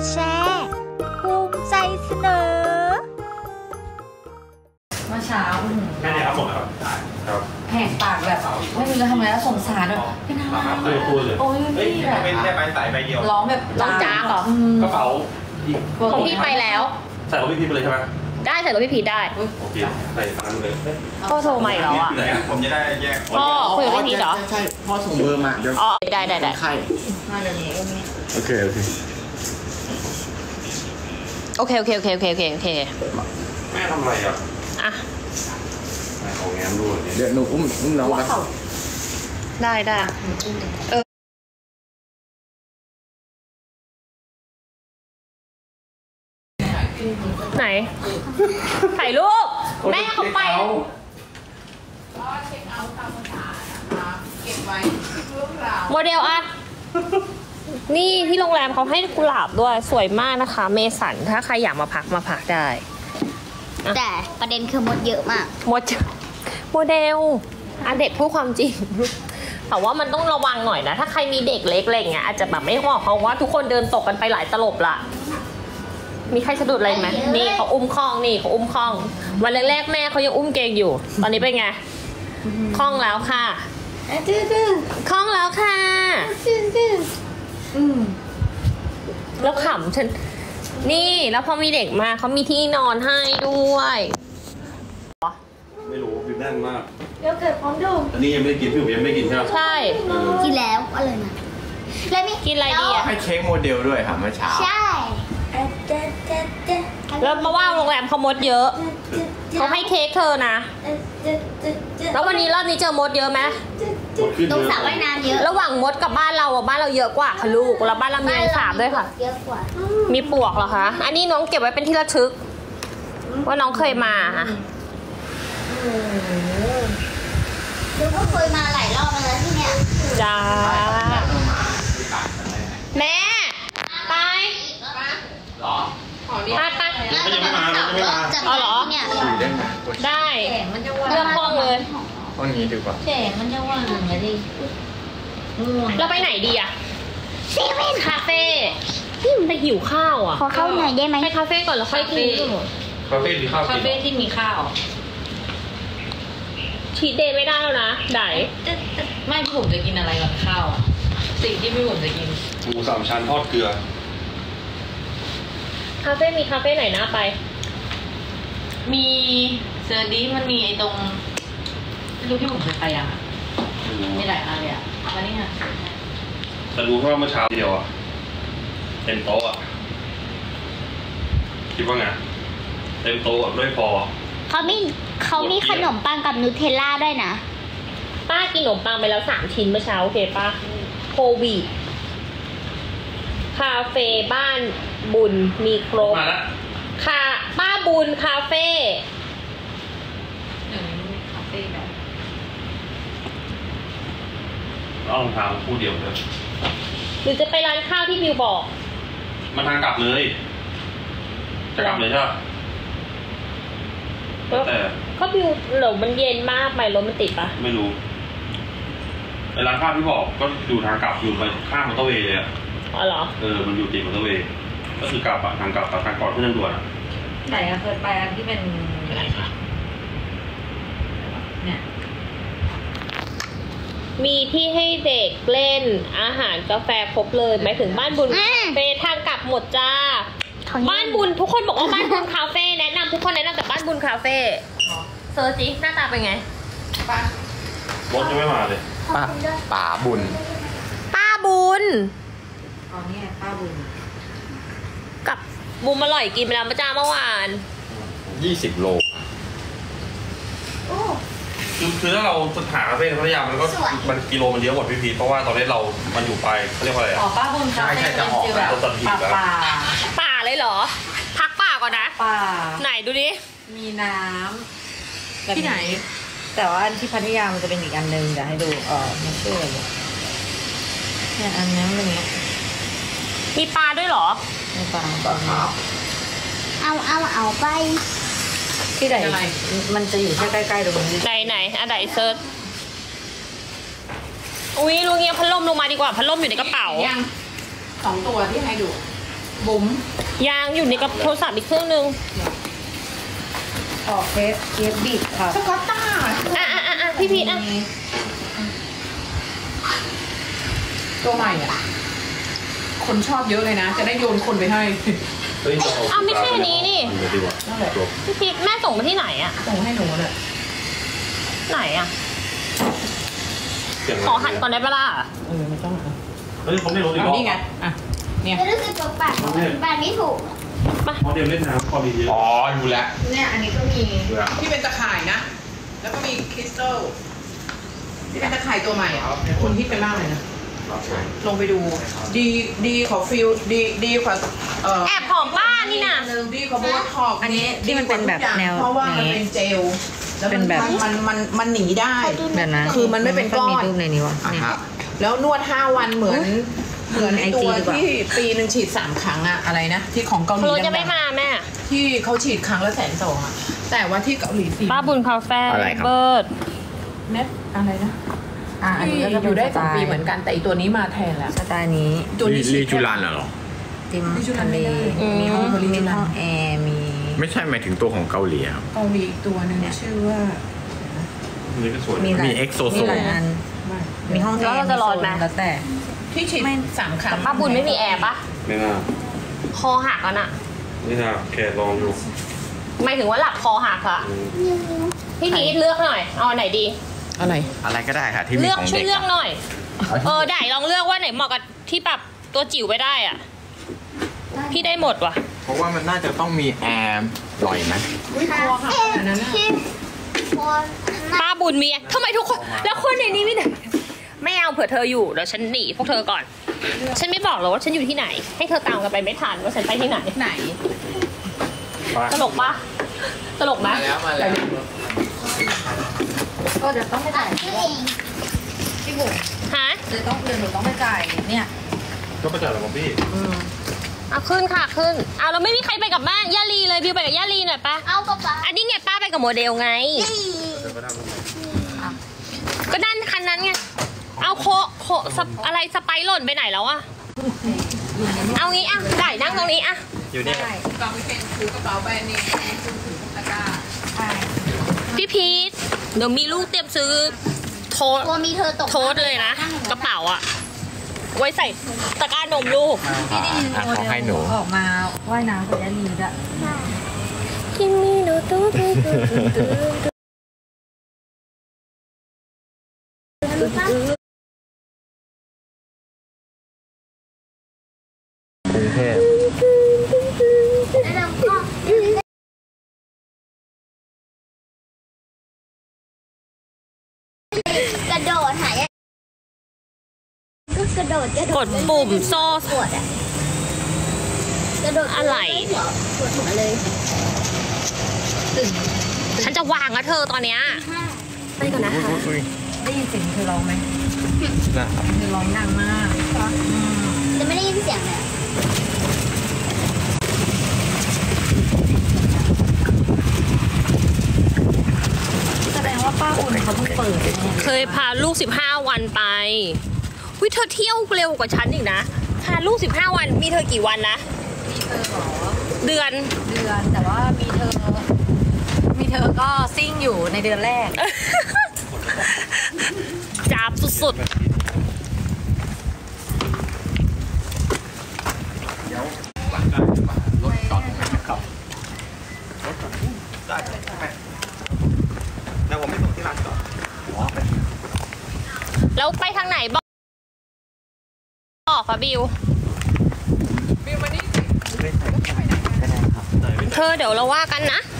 ดแชร์ภูมิใจเสนอ เมื่อเช้าอื้อหือแค่เนี้ครับผมครับครับแหกปากแบบไม่รู้จะทำอะไรแล้วสงสารแบบเป็นอะไรเคยพูดเลยโอ้ยเฮ้ยพี่แบบเป็นแค่ใสายใบเดียว ร้องแบบร้องจากเหรอ มกระเป๋าของพี่ไปแล้ว ใส่รถพี่พีไปเลยใช่ไหมได้ใส่รถพี่พีชได้โอเคใส่ฟังเลยพ่อโทรมาอีกแล้วอะ ไหนผมจะได้แยกพ่อคุยกับพี่พีชเหรอ ใช่ใช่พ่อส่งเบอร์มาเดี๋ยวอ๋อได้ได้ได้ ไข้มาเดี๋ยวนี้อุ้มนี่โอเค โอเค โอเคโอเคโอเคโอเคโอเคโอเคแม่ทำอะไรอะอะแม่ของแง้มดูหน่อยดิเดี๋ยวหนูอุ้มอุ้มน้องหัวนะเข่าได้ได้อุ้มเลยไหน ถ่ายรูป แม่เขาไปโมเดลอะ นี่ที่โรงแรมเขาให้กุหลาบด้วยสวยมากนะคะ เมสันถ้าใครอยากมาพักมาพักได้ แต่ประเด็นคือมดเยอะมากโมเดลโมเดลอะเด็กพูดความจริงแต่ว่ามันต้องระวังหน่อยนะ ถ้าใครมีเด็กเล็กอะไรเงี้ยอาจจะแบบไม่เหมาะเพราะว่าทุกคนเดินตกกันไปหลายตลบละมีใครสะดุดอะไรไหมนี่เขาอุ้มคล้องนี่เขาอุ้มคล้อง วันแรกๆแม่เขายังอุ้มเกงอยู่ ตอนนี้เป็นไงคล้องแล้วค่ะคล้องแล้วค่ะ อืมแล้วขำฉัน นี่แล้วพอมีเด็กมาเขามีที่นอนให้ด้วยไม่รู้บิวแน่นมาก เดี๋ยวเกิดพร้อมดูอันนี้ยังไม่ได้กินพี่ผมยังไม่ได้กินใช่ไหมใช่เออกินแล้วอร่อยมากแล้วมีกินอะไรดีอะให้เค้กโมเดลด้วยค่ะเมื่อเช้า ใช่แล้วมาว่าโรงแรมเขามดเยอะ เขาให้เค้กเธอนะ แล้ววันนี้รอบนี้เจอมดเยอะไหมหมดขึ้นตรงเยอะสระว่ายน้ำเยอะ ระหว่างมดกับบ้านเราอะบ้านเราเยอะกว่าค่ะลูกแล้วบ้านเรามีแมงสาบด้วยค่ะ เยอะกว่า มีปลวกเหรอคะ อันนี้น้องเก็บไว้เป็นที่ระทึก ว่าน้องเคยมาอะเดี๋ยวก็เคยมาหลายรอบแล้วที่เนี่ย จ้า แม่ ไป ไปไปเขายังไม่มาเขายังไม่มาจากอ๋อเหรอเนี่ยอยู่ได้ไหมได้แสงมันจะว่างเลือกห้องเลยห้องนี้ดีกว่าแสงมันจะว่างอะดิง่วงเราไปไหนดีอะเซเว่นคาเฟ่แต่หิวข้าวอะขอเข้าหน่อยได้ไหมไปคาเฟ่ก่อนแล้วค่อยกินคาเฟ่หรือข้าวคากินเฟ่ที่มีข้าวชีทเดย์ไม่ได้แล้วนะไดไม่พี่ผมจะกินอะไรก่อนข้าวอะสิ่งที่พี่ผมจะกินหมูสามชั้นทอดเกลือ คาเฟ่มีคาเฟ่ไหนน่าไป มีเซอร์ดีมันมีไอ้ตรงไม่รู้พี่ผมเคยไปยังอะไม่รู้มีหลายอันเลยอะวันนี้ค่ะแต่รู้แค่ว่าเมื่อเช้าเดียวอะเต็มโต๊ะอะคิดว่าไงเต็มโต๊ะอะไม่พอ เขามีเขามีขนมปังกับนูเทลล่าด้วยนะ ป้ากินขนมปังไปแล้วสามชิ้นเมื่อเช้าโอเคป้าโควิด คาเฟ่บ้านบุญมีครบมาแล้วคาป้าบุญคาเฟ่หนึ่งคาเฟ่แบบเอารองเท้าคู่เดียวเลยหรือจะไปร้านข้าวที่บิวบอก มันทางกลับเลย จะกลับเลยใช่ปะแล้วแต่ก็บิวเหลวมันเย็นมากไปรถมันติดปะไม่รู้ไอ้ร้านข้าวที่บอกก็อยู่ทางกลับอยู่ไปข้ามมอเตอร์เวย์เลยอะ อ๋อเหรอ เออ มันอยู่ติดมอเตอร์เวย์ก็คือกลับอะทางกลับกับทางก่อนขึ้นทางด่วนอะไหนอะเคยไปอันที่เป็นอะไรคะเนี่ย มีที่ให้เด็กเล่นอาหารกาแฟครบเลยหมายถึงบ้านบุญอืมคาเฟ่ทางกลับหมดจ้าบ้านบุญทุกคนบอกว่าบ้านบุญคาเฟ่แนะนำทุกคนแนะนำแต่บ้านบุญคาเฟ่เซิร์ชสิหน้าตาเป็นไง รถยังไม่มาเลย ป้าป่าบุญ ป้าบุญ อ๋อเนี่ยป้าบุญกับบุมอร่อยกินไปแล้วเมื่อจ้าเมื่อวาน20โลคือคือถ้าเราหาคาเฟ่ในพัทยามันก็มันกิโลมันเยอะหมดพี่พีชเพราะว่าตอนนี้เรา มันอยู่ไปเขาเรียกว่าอะไรอ๋ออะป้าบุญคาเฟ่ใช่ใช่เป็นฟีลแบบจะออกแบบป่าป่าป่าเลยเหรอ พักป่าก่อนนะป่า ไหนดูดิ มีน้ำที่ไหน แต่ว่าอันที่พัทยามันจะเป็นอีกอันหนึ่งเดี๋ยวให้ดูเออมันชื่ออะไรเนี่ยเนี่ยอันนี้เป็นอย่างเงี้ย มีปลาด้วยเหรอในป่าเอาเอาเอาไป ที่ไหนมันจะอยู่แค่ใกล้ๆตรงนี้ไหนไหนอันไหนเซิร์ชอุ้ยลุงเงียบพัดลมลงมาดีกว่าพัดลมอยู่ในกระเป๋า ยังสองตัวที่ให้ดูนบุ๋มยางอยู่ในกับโทรศัพท์อีกเครื่องนึงออกเคสเคสบิดค่ะสกอตต้าอะอะอะอะพี่พีทอะ ตัวใหม่อะ คนชอบเยอะเลยนะ จะได้โยนคนไปให้เฮ้ยเราอ้าวไม่ใช่อันนี้นี่อันนี้ดีกว่านั่นแหละพี่พีทแม่ส่งมาที่ไหนอะส่งให้หนูเลยไหนอะเสียงขอหันก่อนได้ปะล่ะเออไม่ต้องอะเฮ้ยเขาไม่รู้อีกเอารอบนี่ไงอะเนี่ยจะรู้สึกตัวปากปากไม่ถูกเขาเดียวเล่นน้ำความมีเยอะอ๋อรู้แล้วเนี่ยอันนี้ก็มีรู้แล้วที่เป็นตะข่ายนะ แล้วก็มีคริสตัลที่เป็นตะข่ายตัวใหม่อะคนฮิตไปมากเลยนะ ลงไปดู ดีดีขอฟิลดีดีกว่าเอ่อแอบหอมป้านี่น่ะ หนึ่งดีกว่าโบท็อกซ์อันนี้ที่มันเป็นแบบแนวเพราะว่ามันนี้เป็นเจลแล้วเป็มันนแบบ มันมันมันหนีได้ เดี๋ยวนะคือมันไม่เป็นก้อนมีรูปในนี้วะอะเนี่ยฮะแล้วนวด 5 วันเหมือนเหมือนไอ IG ตัวดีกว่า ที่ปีหนึ่งฉีด 3 ครั้งอะอะไรนะ ที่ของเกาหลีโรดัจะไม่งมาแม่ๆที่เขาฉีดครั้งละแสนสองอะแต่ว่าที่เกาหลีสี่ป้าบุญคาเฟ่อะไรครับ เบิร์ดเน็ตอะไรนะ อะอันที่นี้ก็จะอเป็นยู่ได้สสองไตปีล์เหมือนกันแต่อีตัวนี้มาแทนแล้ว สไตล์นี้ตัวนี้ฉีลีดจูรันเหรอ ติมลิจูรัทะนเลไม่ได้มีห้องอืมมีห้องแอร์มีไม่ใช่หมายถึงตัวของเกาหลีครับ เกาหลีอีกตัวหนึ่งชื่อว่าอันนี้ก็สวยมีหลายมี Exoso มีหลายอันมีห้องแอแล้วร์เราจะร้อนไหมโซแล้วแต่ ที่ฉีดไม่ สามครั้งป้าบุญไม่มีแอร์ปะไม่น่าคอหักอะน่ะไม่น่าแค่ลองอยู่ไม่ถึงว่าหลับคอหักอะพี่พีทเลือกหน่อย เอาอันไหนดี อะไร อะไรก็ได้ค่ะที่มีเลือกของช่วยเด็กเลือกหน่อย เออได้ลองเลือกว่าไหนเหมาะกับที่แบบตัวจิ๋วไปได้อะ พี่ได้หมดว่ะ เพราะว่ามันน่าจะต้องมีแอร์ลอยไหมอุ้ยคอหักขนาดนั้นอะที่คนป้าบุญเมียทำไมทุกคน แล้วคนในนี้ไม่ได้ไม่เอาเผื่อเธออยู่เดี๋ยวฉันหนีพวกเธอก่อน ฉันไม่บอกหรอกว่าฉันอยู่ที่ไหน ให้เธอตามกันไปไม่ทันว่าฉันไปที่ไหน ไหน ตลกปะตลกไหมมาแล้วมาแล้ว ก็เดี๋ยวต้องไปจ่ายชื่อเองพี่บุ๋มฮะเดี๋ยวต้องเดี๋ยวหนูต้องไปจ่ายเนี่ยก็ประจักษ์หรอพี่เอาขึ้นค่ะขึ้นเอาเราไม่มีใครไปกับแม่ย่าลีเลยบิวไปกับย่าลีหน่อยปะเอากระเป๋าอันนี้ไงป้าไปกับโมเดลไง ก็ด้านคันนั้นไงเอาโคโคสปอะไรสไปร์หล่นไปไหนแล้วอะเอางี้อะไก่นั่งตรงนี้อะอยู่เนี่ยกางเกงถือกระเป๋าแบรนด์เนมถือถือตะกร้าพี่พีท เดี๋ยวมีลูกเตรียมซื้อโทษกลัวมีเธอตกโทษเลยนะ กระเป๋าอะไว้ใส่ตะกร้านมลูก พี่ได้ยินอะโมเขาเดให้ลหนู ออกมาว่ายน้ำกับยาลีด้วยคิมิโนโกระโดดหายก็กระโดดกระโดกดดปุ่มโซ่ปวดอะกระโดดอะไรเดี๋ยวปวดหัวเลยฉันจะวางอะเธอตอนเนี้ยไปก่อนนะคะอุ้ยได้ยินเสียงเธอร้องไหมนะครับเธอร้องดังมากจะไม่ได้ยินเสียงเลยอะ แสดง ว่าป้าอุ่นเขาเพิ่งเปิดแน่เคยพาลูก 15 วันไปวิเธอเที่ยวเร็วกว่าฉันอีกนะ พาลูก 15 วัน มีเธอกี่วันนะ มีเธอเหรอ เดือน เดือน แต่ว่ามีเธอ มีเธอก็ซิ่งอยู่ในเดือนแรก จับสุด รถจอดตรงไหนนะครับ ได้ไหมเดี๋ยวผมไม่ส่งที่ร้านก่อน ๆ แล้วไปทางไหนบอกบอกค่ะบิว บิวมานี่เธอเดี๋ยวเราว่ากันนะไ